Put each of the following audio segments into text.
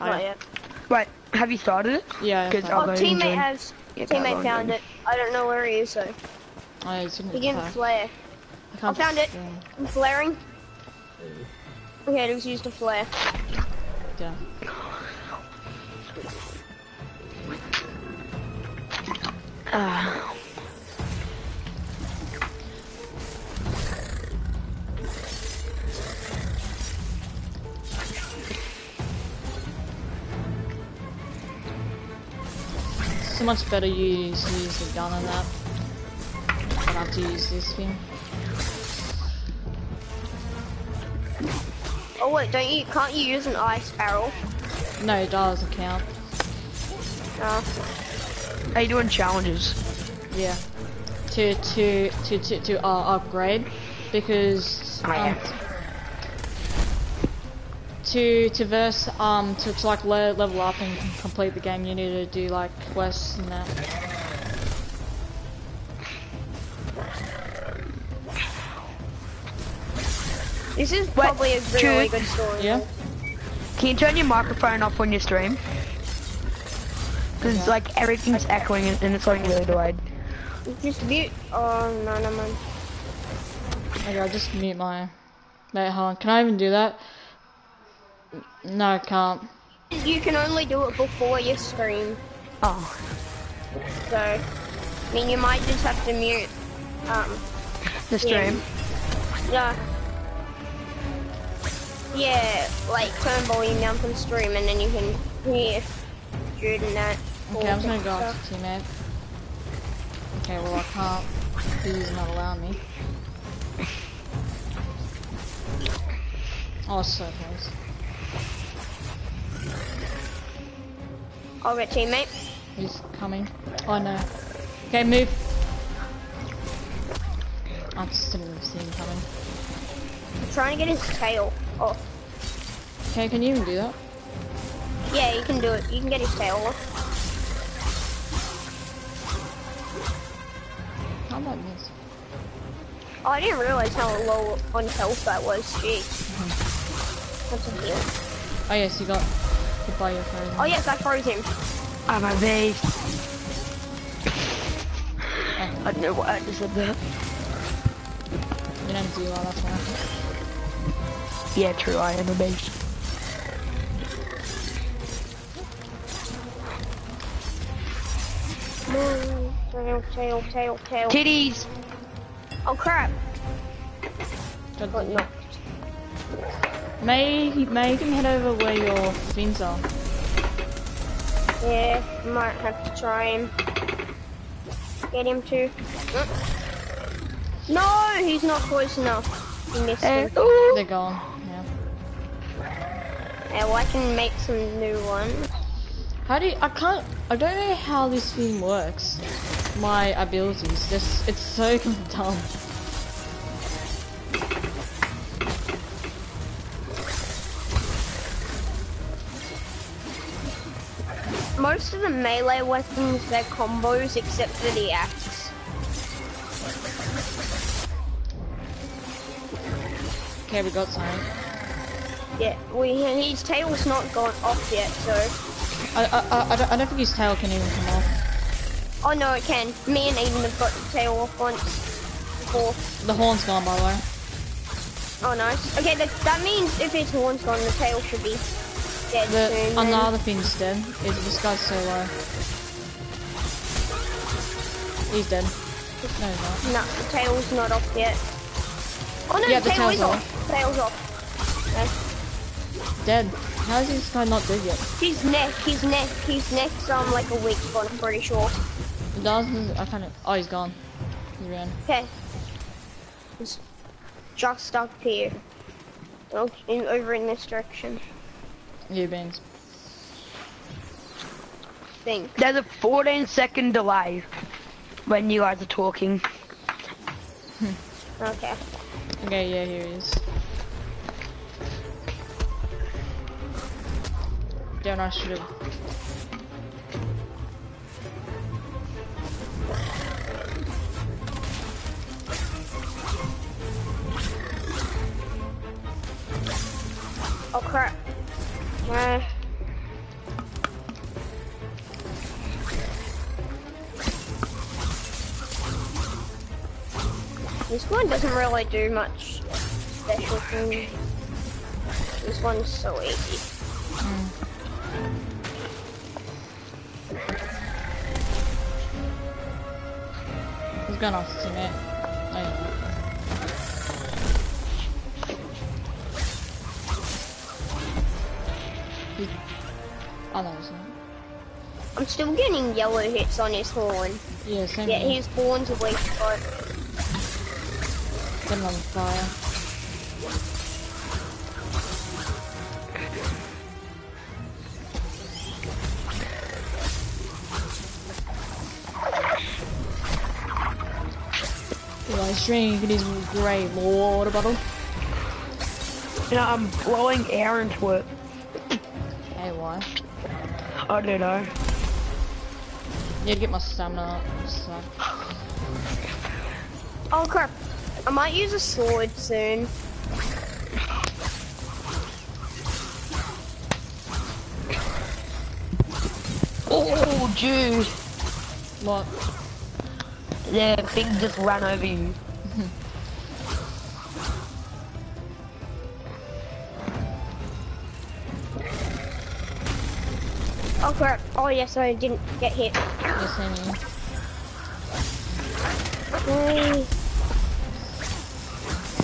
I- Not yet. Wait, have you started it? Yeah. Good I job. Oh, I'll go and teammate join. has. Yeah, teammate found it. I don't know where he is though. Oh, it's in the He can car. flare. I can't found it. yeah, I'm flaring. Okay, just used a flare. Yeah. Ah. So much better you use, use the gun on that. Than have to use this thing. Oh wait, don't you? Can't you use an ice barrel? No, it doesn't count. No. Are you doing challenges? Yeah. To to to to to uh, upgrade because Oh, um, yeah. To to verse um to, to like le level up and complete the game you need to do like quests and that. This is Wait, probably a really good story. Yeah. Can you turn your microphone off when you stream? Because Yeah. like everything's echoing and and it's like really delayed. Just mute. Oh no, no man. Okay, I'll just mute my. Wait, hold on. Can I even do that? No, I can't. You can only do it before you stream. Oh, So, I mean, you might just have to mute. Um, the stream. yeah. Yeah, like turn volume down from stream and then you can hear Jude and that. Okay, I'm gonna go up to teammate. Okay, well I can't. He's not allowing me. Oh, so close. Alright, teammate. He's coming. Oh no. Okay, move. I just didn't see him coming. I'm trying to get his tail off. Okay, can you even do that? Yeah, you can do it. You can get his tail off. How about this? Oh, I didn't realize how low on health that was. Jeez. What's mm-hmm. a deal? Oh yes, you got hit by your frozen. Oh yes, I froze him. I'm a beast. I don't know why I just said that. You don't do well, that's why. Yeah, true, I am a beast. Tail, tail, tail, tail. Titties! Oh crap. Good. Got knocked. May may you can head over where your fins are. Yeah, might have to try and get him to. No, he's not close enough. He missed Eh, him. ooh. They're gone. Yeah. Yeah, I can make some new ones. How do you, I can't I don't know how this thing works. My abilities. Just it's so dumb. Most of the melee weapons, they're combos except for the axe. Okay, we got something. Yeah, we his tail's not gone off yet, so. I I I, I, don't, I don't think his tail can even come off. Oh no, it can. Me and Aiden have got the tail off once before. The horn's gone by the way. Oh nice. Okay, that, that means if his horn's gone, the tail should be dead The soon. and the then. other thing's dead. Is this guy's so low. He's dead. No, he's not. No, the tail's not off yet. Oh no, Yeah, the the tail is off. Tail's off. Dead. How is this guy not dead yet? His neck, his neck, his neck's um like a weak spot, I'm pretty sure. It doesn't. I kind of. Oh, he's gone. He ran. Okay. Just up here. Oh, in, over in this direction. Yeah, beans. Think. There's a 14 second delay when you guys are talking. Okay. Okay, yeah, here he is. Damn, I should have. Oh crap. This one doesn't really do much special thing. This one's so easy. Mm. He's gonna see it. I'm still getting yellow hits on his horn. Yeah, same Yeah, here. his horn's a weak spot. Get on fire. Yeah, he's drinking his grey water bottle. You know, I'm blowing air into it. Hey, why? I don't know. Yeah, to get my stamina up. So. Oh crap. I might use a sword soon. Oh, juice. What? The thing just ran over you. Oh crap. Oh yes, I didn't get hit. Here.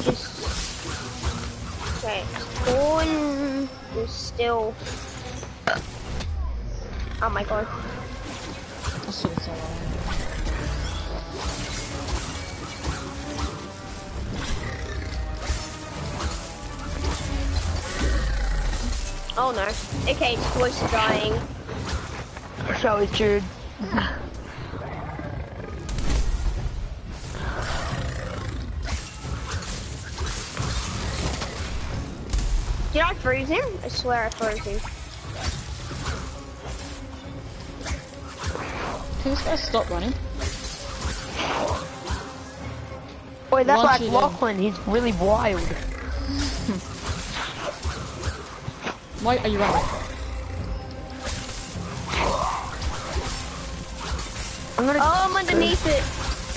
Just... Okay, spawn is still... Oh my god. I see it's all right. Oh no. Okay, it's close dying. So is Jude. Did I freeze him? I swear I froze him. Can this guy stop running? Wait, that's Launch like. Lachlan. He's really wild. Why are you running? I'm gonna. Oh, I'm underneath it.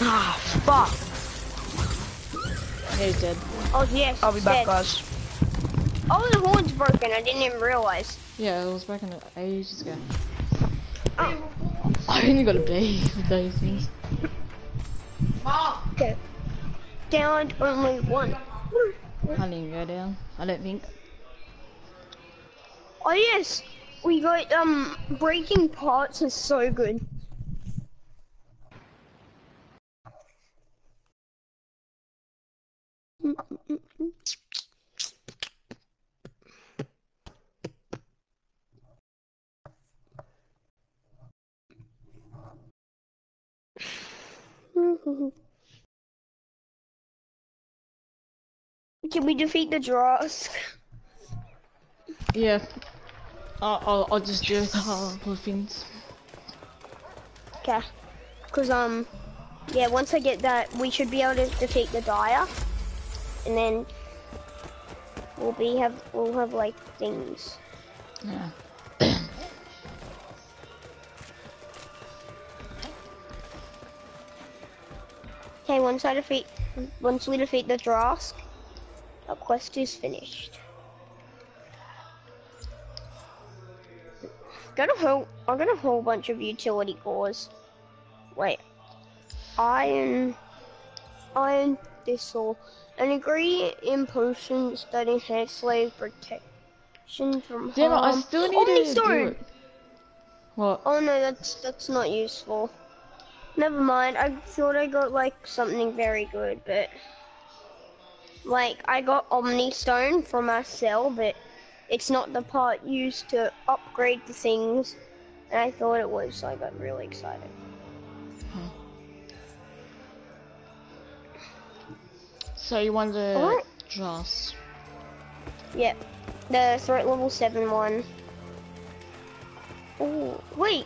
Ah, fuck. He's dead. Oh yes, I'll be it's back, dead. guys. Oh, the horn's broken. I didn't even realize. Yeah, it was broken ages ago. Oh, I only got a B with those things. okay. Down only one. I didn't go down. I don't think. Oh yes, we got um breaking parts is so good. Can we defeat the draws? Yeah. I'll, I'll, I'll just do a couple of things. Okay. Cause um, yeah. Once I get that, we should be able to defeat the Dire, and then we'll be have we'll have like things. Yeah. Okay. Once I defeat, once we defeat the Drask, our quest is finished. Got a whole, I got a whole bunch of utility cores. Wait, iron, iron thistle, an ingredient in potions that enhance slave protection from Damn it, I still need Omni to do it. What? Oh no, that's that's not useful. Never mind. I thought I got like something very good, but like I got Omni Stone from our cell, but it's not the part used to upgrade the things. And I thought it was, so I got really excited. Hmm. So you want the What? Yep, the threat level seven one. Oh wait,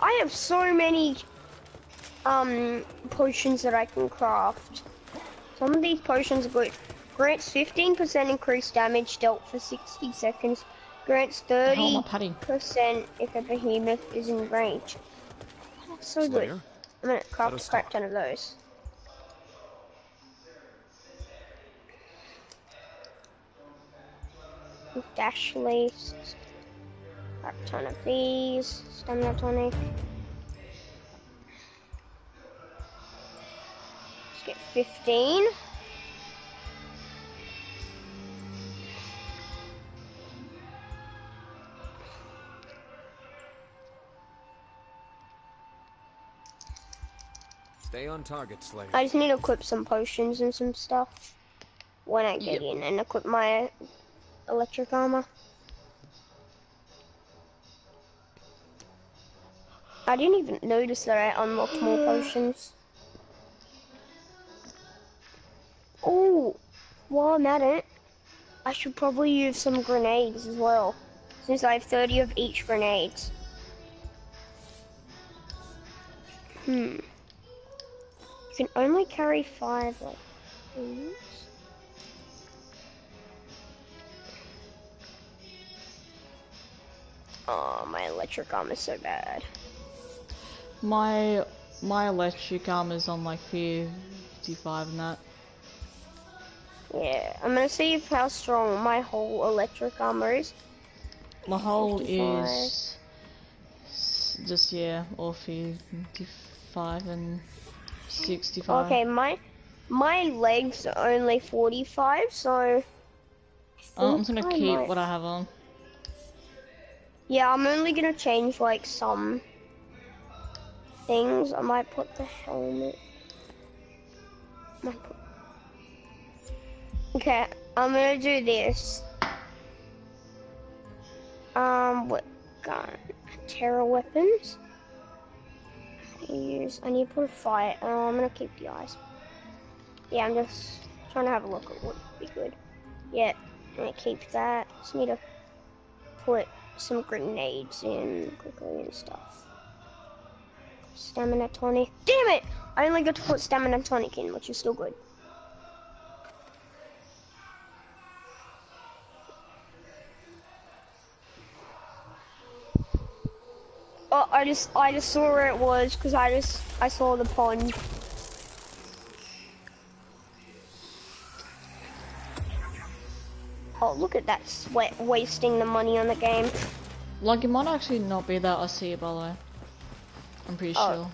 I have so many um, potions that I can craft. Some of these potions are good. Grants 15% increased damage dealt for 60 seconds. Grants 30% if a behemoth is in range. That's so Slayer. good. I'm gonna craft a crap ton of those. Dash leaves. Crap ton of these. Stamina tonic. Let's get 15. Stay on target, Slayer. I just need to equip some potions and some stuff when I get in and equip my electric armor. I didn't even notice that I unlocked more potions. While I'm at it, I should probably use some grenades as well, since I have 30 of each grenades. Hmm. You can only carry five like. Oh, my electric arm is so bad. My my electric arm is on like 55 and that. Yeah, I'm gonna see if how strong my whole electric armor is. My whole 55. is just yeah, all 55 and 65. Okay, my my legs are only 45, so. I Uh, I'm just gonna I keep might- what I have on. Yeah, I'm only gonna change like some things. I might put the helmet. Might put... Okay, I'm gonna do this. Um, what gun? Terror weapons. I use. I need to put a fire. Oh, I'm gonna keep the eyes. Yeah, I'm just trying to have a look at what would be good. Yeah, I'm gonna keep that. Just need to put some grenades in quickly and stuff. Stamina tonic. Damn it! I only got to put stamina tonic in, which is still good. I just I just saw where it was because I just I saw the pond. Oh, look at that sweat wasting the money on the game. Like it might actually not be that I see it by the way. I'm pretty Oh. sure.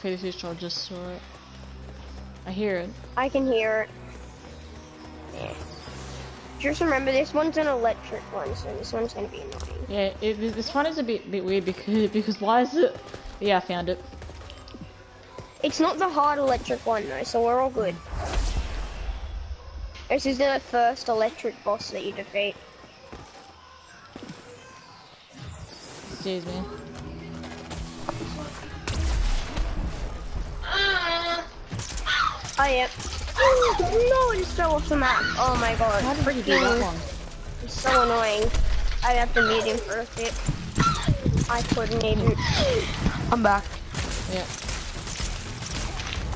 Pretty fish I just saw it. I hear it. I can hear it. Yeah. Just remember, this one's an electric one, so this one's gonna be annoying. Yeah, it, this one is a bit bit weird because because why is it? Yeah, I found it. It's not the hard electric one though, so we're all good. This is the first electric boss that you defeat. Excuse me. Ah. Oh yeah. no, it just fell off the map. Oh my god. How did you do that Freaking- one? It's so annoying. I have to mute him for a bit. I couldn't even. I'm back. Yeah.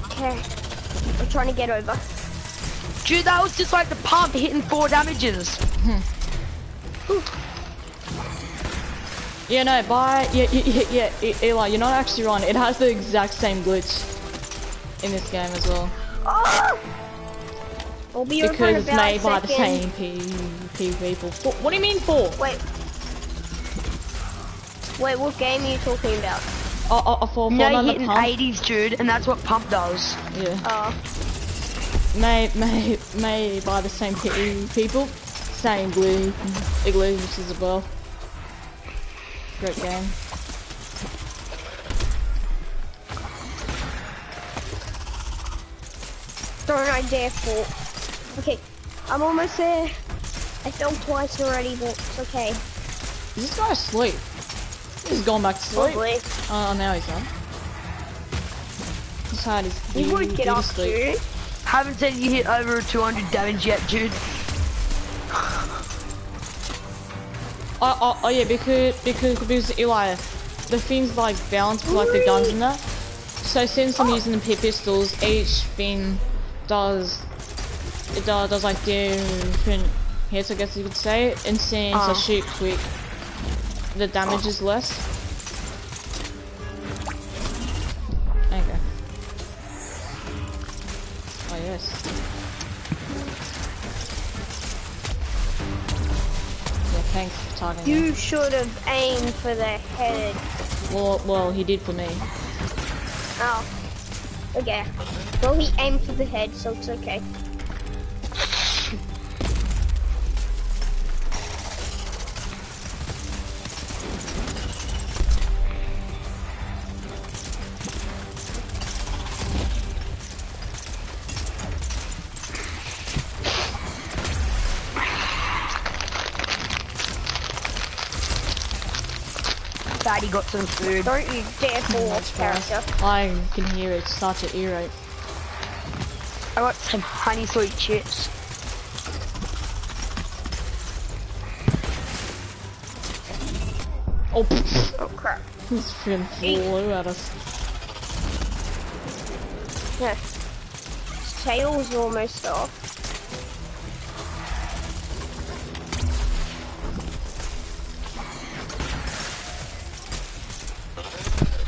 Okay. We're trying to get over. Dude, that was just like the pump hitting four damages. Hmm. Yeah, no, by yeah, yeah, yeah, yeah, Eli, you're not actually wrong. It has the exact same glitch in this game as well Oh! We'll be because it's about made by the same pe- pe- people. Four, what do you mean four? Wait. Wait, what game are you talking about? Oh, oh, oh, for No, Fortnite you're the hitting pump. 80s, dude, and that's what pump does. Yeah, Oh. made made made by the same pe- people, same glue, glitches as well. Great game. Don't I dare fall. Okay, I'm almost there. I fell twice already, but it's okay. Is this guy asleep? He's gone back to sleep. Probably. Oh, now he's on. He's had his You would get beauty up, sleep. dude. Haven't seen you hit over 200 damage yet, dude. Oh, oh, oh yeah, because because because Eli, the things like balance for like the guns and that. So since I'm oh. using the pit pistols, each thing does it does, does like different hits, I guess you could say. And since I Ah. shoot quick, the damage is less. Okay. Oh yes. Thanks for targeting me. You should have aimed for the head. Well, well, he did for me. Oh. Okay. Well, he aimed for the head, so it's okay. Got some food. Don't you dare fall off character. I can hear it start to irate. I got some honey sweet chips. Oh, pfft, Oh crap. this freaking flew at us. Yeah. His tail's almost off.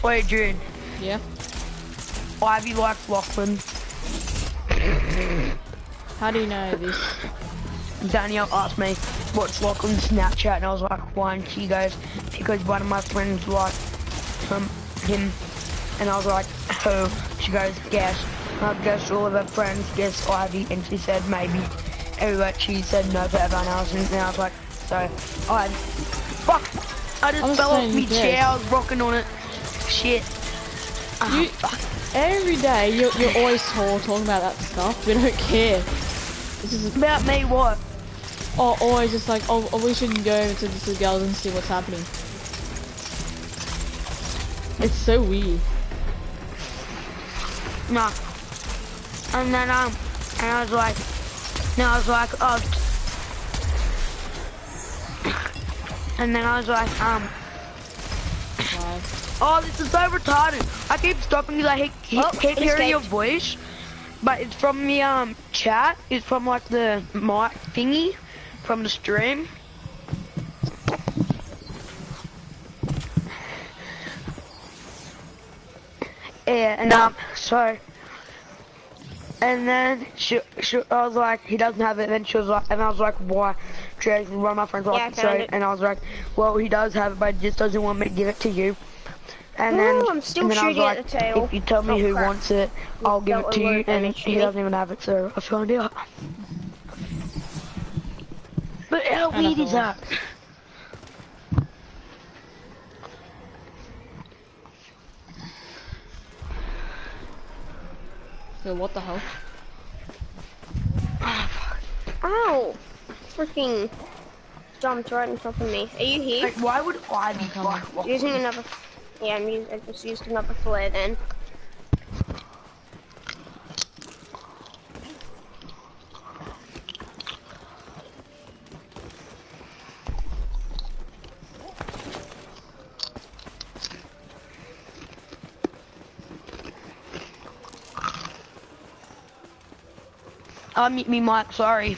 Wait, June. Yeah? Ivy likes Lachlan. How do you know this? Danielle asked me what's Lachlan's Snapchat, and I was like, why? And she goes, because one of my friends liked um, him, and I was like, who? She goes, guess. I guessed all of her friends guess Ivy, and she said maybe. Everyone, she said no for everyone else, and I was like, so, I, fuck, I just I was fell off you did. chair, I was rocking on it. Shit. Ah, You- fuck. Every day, you're, you're always tall, talking about that stuff. We don't care. This is About me, what? oh, always just like, oh, oh, we shouldn't go over to the, girls and see what's happening. It's so weird. No. And then um, and I was like, no, I was like, oh. And then I was like, um, oh, this is so retarded. I keep stopping because I keep, Oh, keep it hearing your voice, but it's from the um chat. It's from like the mic thingy from the stream. Yeah, and um, so, and then she, she, I was like, he doesn't have it. And then she was like, and I was like, why? She one of my friends Yeah, like. So, it. and I was like, well, he does have it, but he just doesn't want me to give it to you. And Ooh, then, I'm still and then I was shooting at the tail. if you tell me Oh, who crap. wants it, I'll give it to you. And he doesn't even have it, so I found out. But how Kinda weird is cool. that? So what the hell? Ow! Freaking jumped right in front of me. Are you here? Like, why would Ivy coming. like Using another. Yeah, I'm. I just used another flare then. Uh, mute me, Mike. Sorry.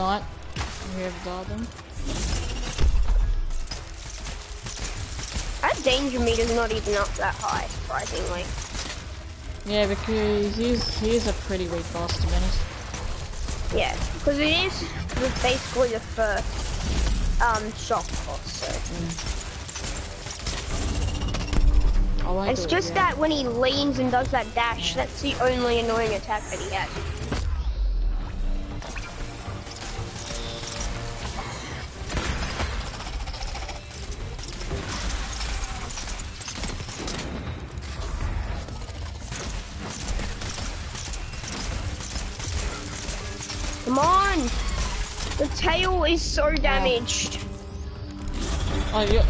Night. We have dialed them. Our danger meter's not even up that high, surprisingly. Yeah, because he's he's a pretty weak boss to be honest. Yeah, because it is the- basically the first um shock boss. So like it's it, just yeah. that when he leans and does that dash, that's the only annoying attack that he has. Is so damaged. Oh, yeah.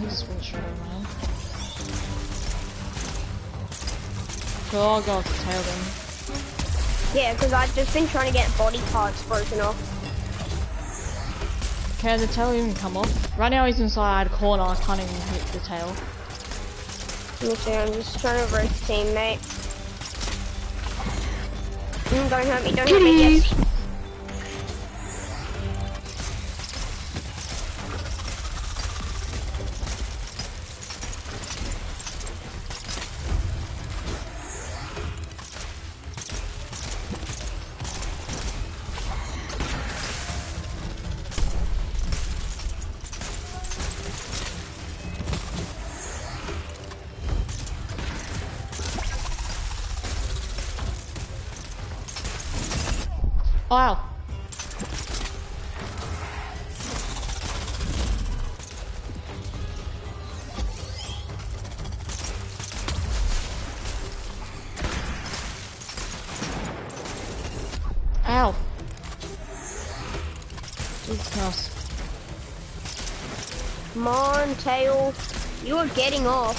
He's one shot man. So I'll go the tail then. Yeah, because I've just been trying to get body parts broken off. Can the tail even come off? Right now he's inside a corner, I can't even hit the tail. See, I'm just trying to roast teammate. Mm, don't hurt me, don't hurt me, yes. Getting off.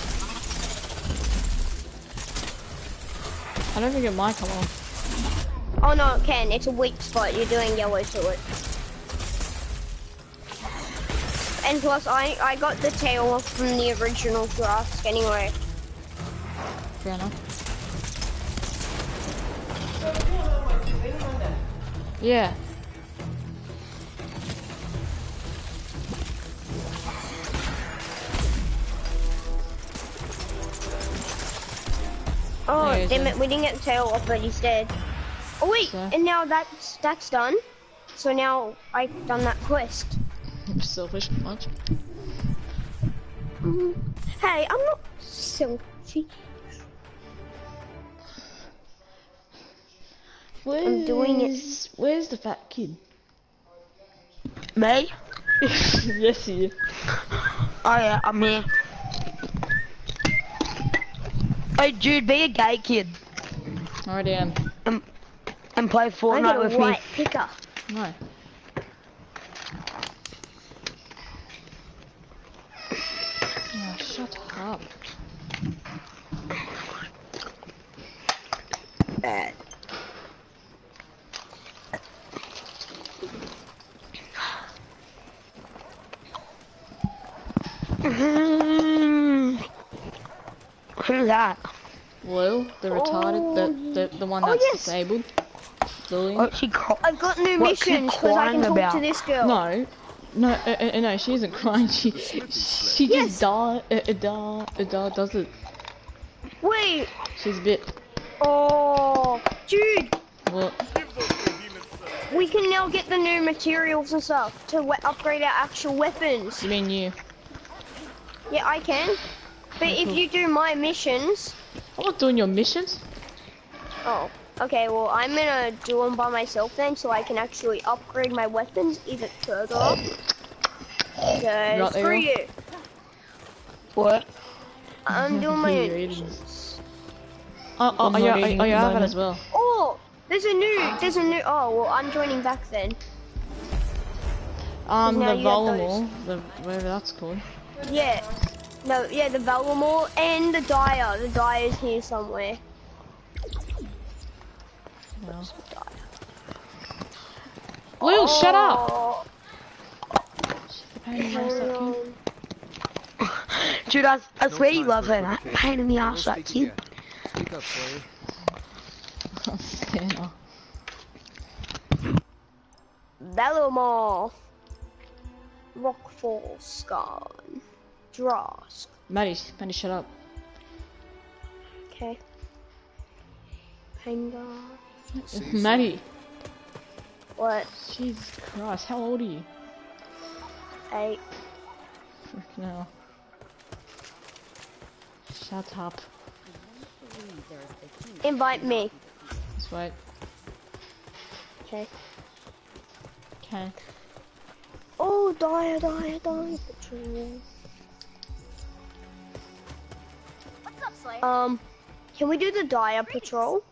I don't think it might come off. Oh no, it can. It's a weak spot. You're doing yellow to it. And plus, I I got the tail off from the original Jurassic anyway. Fair enough. Yeah. Oh, There damn it, we didn't get the tail off, but he's dead. Oh wait, So? and now that's that's done. So now I've done that quest. Selfish much. Mm-hmm. Hey, I'm not selfish. Where's, I'm doing it. Where's the fat kid? Me? yes, you. Oh yeah, I'm here. Hey dude, be a gay kid Already am. and, and play I Fortnite got a with white me. picker. No. Oh, shut up. Bad. Who's that? Lil, the retarded, the, the, the one Oh, that's yes. disabled. Lillian. What's she called? I've got new What's she missions because I can talk about? to this girl. No, no, uh, uh, no, she isn't crying. She, she Yes. just da, uh, uh, da, uh, da, does it. Wait. She's a bit. Oh, dude. What? We can now get the new materials and stuff to upgrade our actual weapons. You mean you? Yeah, I can. But if you do my missions, I'm not doing your missions. oh, okay. Well, I'm gonna do them by myself then, so I can actually upgrade my weapons even further. So Right there. screw you. What? I'm doing my own missions. Oh, oh, I'm oh, you, not oh, eating you at the have it as well. Oh, there's a new, there's a new. Oh, well, I'm joining back then. Um, now the you have those. Valomyr, the whatever that's called. Yeah. No, yeah, the Valomyr and the Dyer. The Dyer's here somewhere. No. Lil, shut up! Oh, Pain in the ass, that kid. Dude, I, I swear you love her. That pain in the ass, that kid. Speak up, Slayer. Santa. Rockfall Skarn. Drask. Maddie, Maddie, shut up. Okay. Pangar. Maddie, What? Jesus Christ, how old are you? Eight. Freaking hell. Shut up. Invite me. Let's wait. Okay. Okay. Oh, Dyer, Dyer, Dyer. Um, can we do the Dyer Patrol?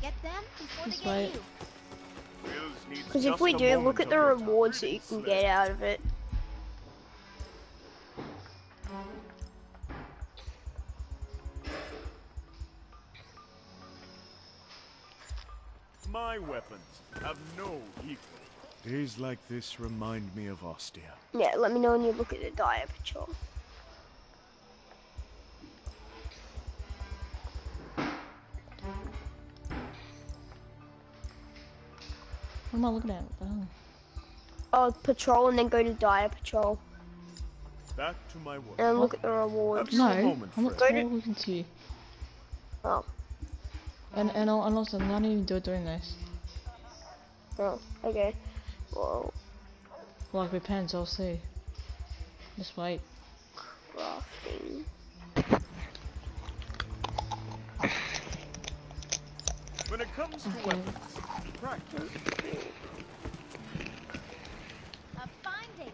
get them before Just they get wait. you. Because if we do, look at the rewards that you can get out of it. My weapons have no equal. Days like this remind me of Ostia. Yeah, let me know when you look at the Dyer Patrol. What am I looking at? What the hell? Oh, Patrol and then go to Dyer Patrol. Back to my work. And look at the rewards. No, moment, I'm not friend. talking to you. Oh, And, and, al- and also, I'm not even do- doing this. oh, okay. Well, Like, depends, I'll see. Just wait. crafting. When it comes to weapons, practice. A fine day.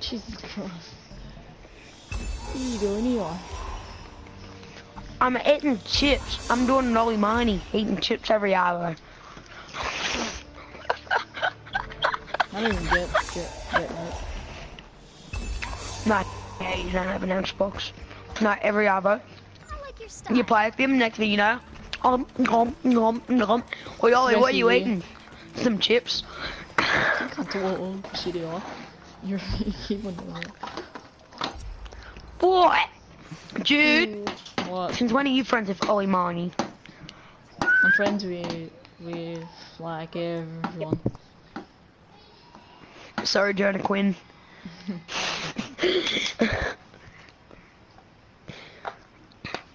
Jesus Christ. What are you doing here? I'm eating chips. I'm doing Nolly Miney, eating chips every hour. I don't even get, get, get that. No, yeah, you don't have an Xbox. Not every other. Like. You play with them, next thing you know. Um, nom, nom, nom. Oi, Ollie, what are you eating? Some chips. I can't do what all shit you are. You're, you keep on doing. Boy! Dude, What? since when are you friends with Ollie Miney? I'm friends with, with, like, everyone. Sorry, Jonah Quinn.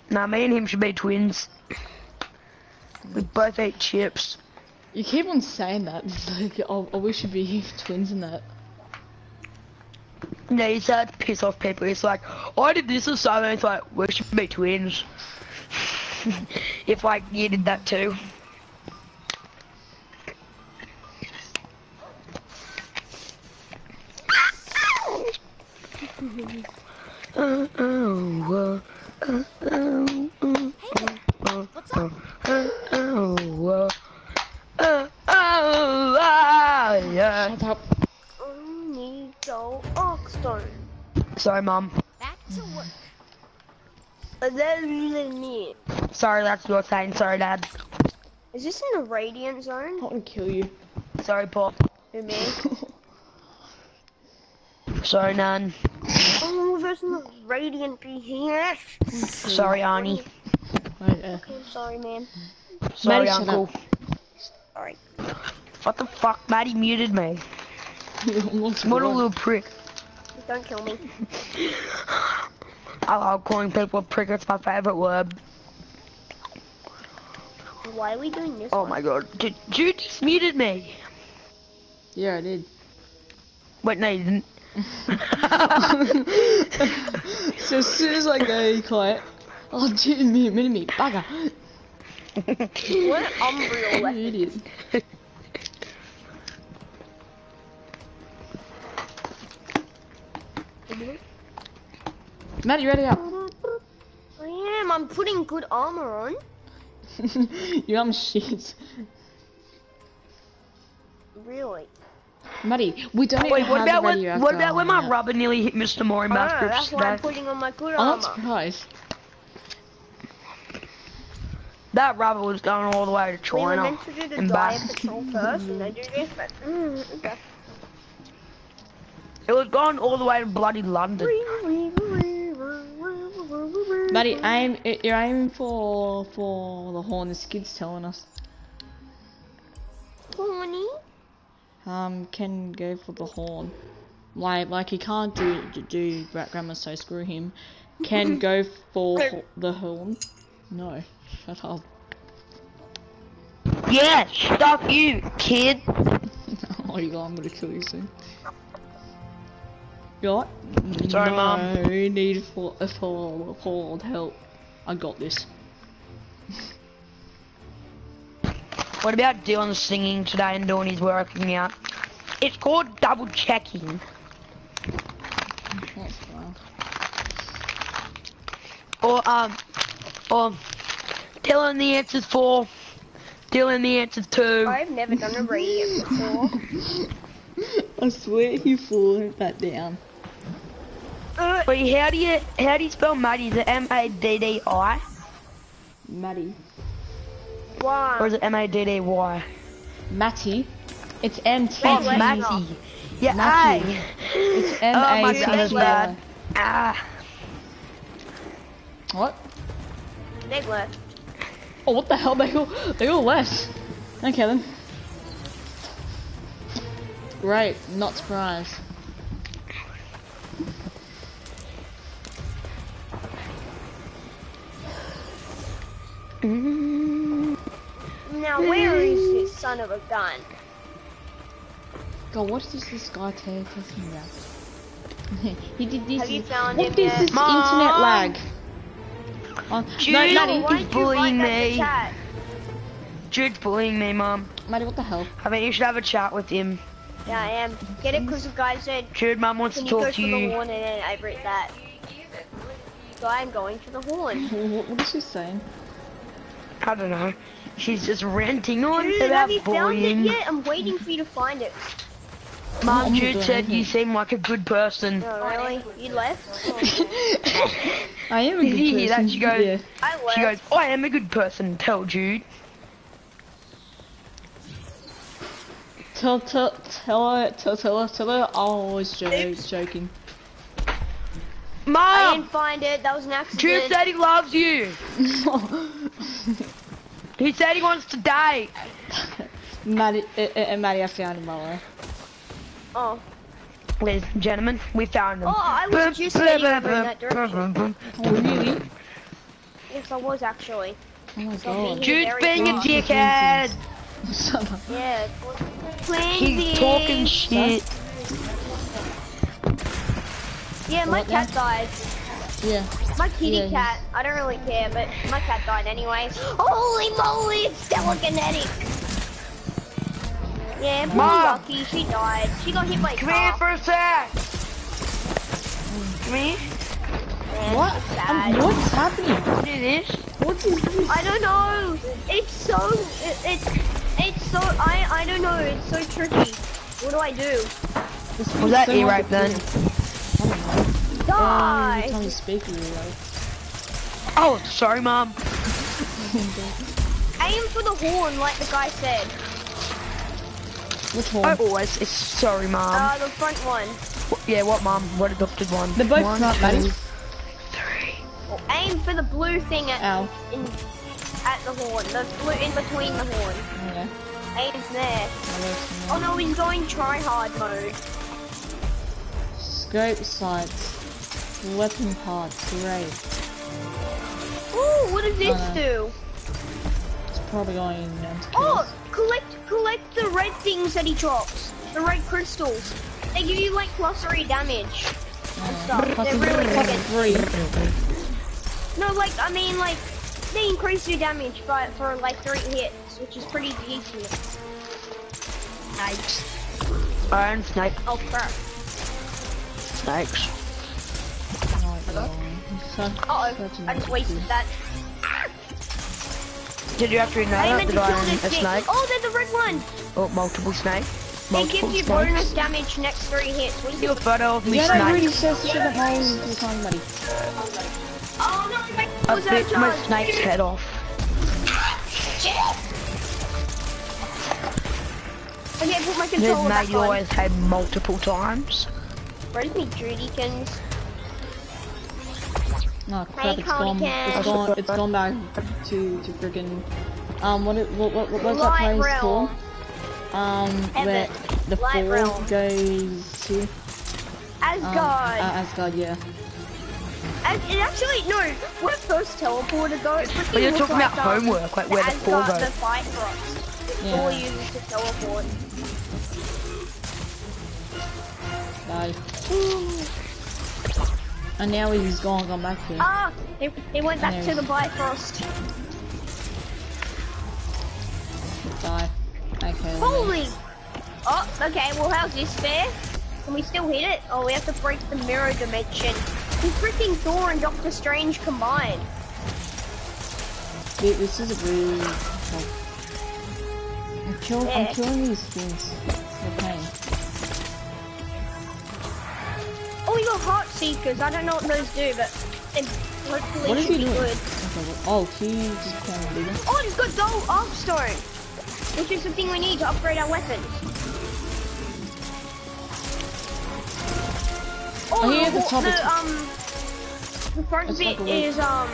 nah, me and him should be twins. We both eat chips. You keep on saying that. Like, oh, I wish you'd be twins in that. No, you start to piss off people. It's like, I did this or something. It's like, we should be twins. if like you did that too. Shut up. I need the oxstone. Sorry, mom. Back to work. And then me. Sorry, that's your saying. Sorry, dad. Is this in the radiant zone? I want to kill you. Sorry, Paul. Who me? Sorry, Nan. There's no radiant here. Sorry, Arnie. Right, uh, I'm sorry, man. Sorry, Maddie, Uncle. Sorry. What the fuck? Maddie muted me. What a little prick. Don't kill me. I love calling people a prick. It's my favorite word. Why are we doing this? Oh one? my god. Did you just muted me? Yeah, I did. Wait, no, you didn't. So as soon as I go quiet, oh, dude, me, me, me, bugger. What Umbreal You weapon? idiot. Matt, you ready up? I am. I'm putting good armor on. you am shit. Really? Maddie, we don't even Wait, what have about the when? What about when my armor yet. rubber nearly hit Mr. Mori I know, Master that's why I'm putting on my good I'm not surprised. That rubber was going all the way to We were China. meant to do the and dive back. patrol first, and they do this, but mm, okay. It was going all the way to bloody London. Maddie, aim. You're aiming for for the horn. The skid's telling us. Um, can go for the horn. Like like he can't do do, do grammar, so screw him. Can go for ho- the horn. No, shut up. Yeah, stuff you, kid. oh, you go, I'm gonna kill you soon. You what? Sorry, no, Mom. need for for for help. I got this. What about Dylan singing today and doing his working out? It's called double checking. That's. Or um, or Dylan the answer's four. Dylan the answer's two. I've never done a radiant before. I swear you threw that down. Uh, Wait, how do you how do you spell Maddie? Is it M A D D I Maddie. or why? is it M A D D Y? Matty. It's M T. Oh, Wait, wait. Matty. Yeah, Matty. aye. It's M Oh, my A T goodness, T bad. Y. Ah, What? They left. Oh, what the hell? They all they all left. Okay then. Great. Not surprised. Now where is this son of a gun? God, what does this guy t- talking about? he did this. Have you found what him is yet? this Mom! internet lag? Oh, Jude, no, no, Maddie, why- Why'd you bullying me. chat? Jude's bullying me, Mom. Maddie, what the hell? I mean, you should have a chat with him. Yeah, I am. Get it because the guy said, Jude, Mum wants can to you go talk for to the you. horn and then I read that. So I'm going for the horn. What, what is he saying? I don't know. She's just ranting on Dude, about have you found it yet? I'm waiting for you to find it. Mum, Jude doing said you seem like a good person. Oh, really? You left? I am a Did good you hear that? person. She goes- yeah. I left. She goes, I am a good person. Tell Jude. Tell, tell, tell her, tell, tell her, tell her I was jo- Oops. joking. I didn't find it. That was an accident. Jude said he loves you. He said he wants to date. Maddie, uh, uh, Maddie, I found him, by the way. Oh. Ladies and gentlemen, we found him. Oh, I was just heading over in that direction. Oh, really? Yes, I was actually. Oh my So god. he- Jude's Very being a dickhead. Yeah. Playing He's talking shit. Yeah, my What cat now? died. Yeah. My kitty Yeah, cat. I don't really care, but my cat died anyway. Holy moly, it's telekinetic. Yeah, poor Mom. Lucky, she died. She got hit by a Come here car. for a sec. Come here. Man, What? it's Um, what's happening? Do this. What is this? I don't know. It's so. It, it's. It's so. I. I don't know. It's so tricky. What do I do? Was that so E hard right to then? Die. every time you speak, you like. Oh, sorry, mom. Aim for the horn, like the guy said. Which I one? always. It's sorry, mom. Uh, the front one. yeah, what, mom? What adopted one? They're both One, not two, three. Well, aim for the blue thing at Ow. in at the horn. The blue in between the horn. Yeah. Aim there. That works for Oh me. no, he's going try hard mode. Scope sights. Weapon parts. Great. Ooh, what does this Uh, do? It's probably going into Oh, chaos. collect collect the red things that he drops. The red crystals. They give you like plus three damage. and stuff. They're really plus a good. three. No, like I mean like they increase your damage by for like three hits, which is pretty decent. Snakes. Iron snake. Oh crap. Snakes. Right, um, so- Uh oh, such an I just wasted that. Did you actually know I that? meant to Did I kill own this a snake? Oh, there's a red one. Oh, multiple snake. They Multiple give you snakes. bonus damage next three hits. What is Your it? photo of me Yeah, that really snake. says shit at my full time, buddy. Oh no, my I was bit my charge. snake's head off. Okay, put my This controller mate back you on. always had multiple times. Where's me Judykins? No crap, Hey, it's gone. It's gone. It's gone back to to friggin' um what it, what what what was that place realm. called? Um, where the Light fall realm. goes to um, Asgard. uh, Asgard, yeah. And it actually no. When I first teleported though, it freaking But you're talking like, about um, homework, like where the fall Asgard, the goes. fight thrust. Yeah. All uses to teleport. Die. And now he's gone, gone back to it. Ah, he, he went back to the Bifrost. Die. Okay. Holy! Oh, okay. Well, how's this fair? Can we still hit it? Oh, we have to break the mirror dimension. He's freaking Thor and Doctor Strange combined. Dude, this is a really tough. I'm, kill, Yeah. I'm killing these things. They're Oh, Heart Seekers. I don't know what those do, but they hopefully What is should he be doing? good. Oh, he just became bigger. Oh, he's got Dull Arcstone, which is the thing we need to upgrade our weapons. Oh, Oh, yeah, the, the top the, um, the front It's bit like a wig. is um,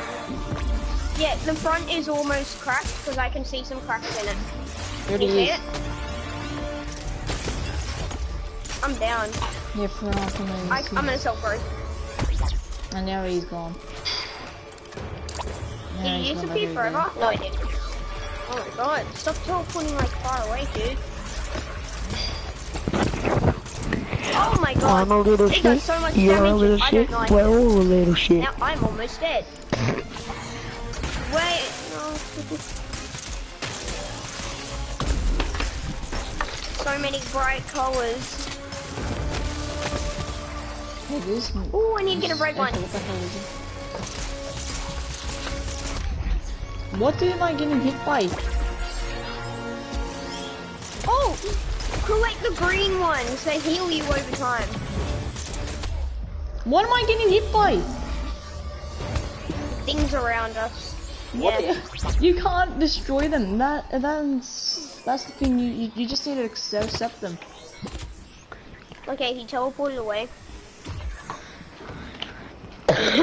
yeah, the front is almost cracked because I can see some cracks in it. There Can you see it? I'm down. Yeah, for now, for now, I, I'm gonna self growth. And now he's gone. Now Did he's you gone back disappear forever? No, I didn't. Oh my god, stop teleporting like far away, dude. Oh my god. I'm a little It does shit. so much You're a little I shit. like We're all a little shit. Now I'm almost dead. Wait. No. so many bright colors. Hey, this. Ooh, I need to get a red one. What is am I getting hit by? Oh! Collect the green ones. They heal you over time. What am I getting hit by? Things around us. What Yeah. you, you can't destroy them. That that's that's the thing. You you, you just need to accept them. Okay, he teleported away.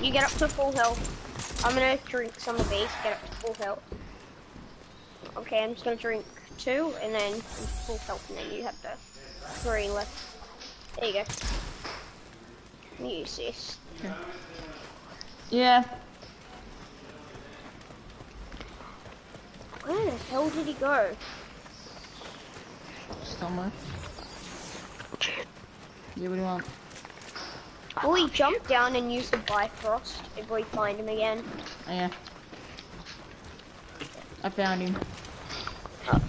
You get up to full health. I'm gonna drink some of these, get up to full health. Okay, I'm just gonna drink two, and then full health, and then you have the three left. There you go. Use this. Yeah. Where the hell did he go? Somewhere. Yeah, what do you want? Oh, he jumped down and used the Bifrost if we find him again. Oh, yeah. I found him. Don't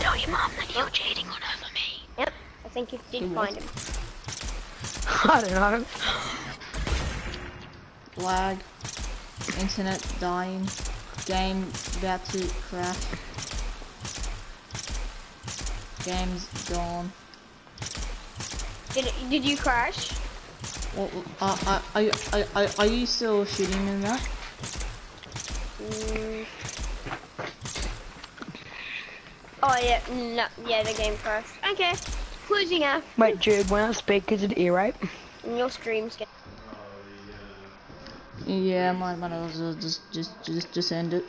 tell your mom that you're cheating on her for me. Yep, I think you did He find was. him. I don't know. Lag. Internet dying. Game about to crash. Game's gone. Did did you crash? Well, uh, uh, are, you- are, are, are you still shooting in that? Mm. Oh yeah, no, yeah, the game crashed. Okay, closing out. Wait, Jude, when I speak, is it ear rape? And your stream's getting. Yeah, might might as well just just just just end it.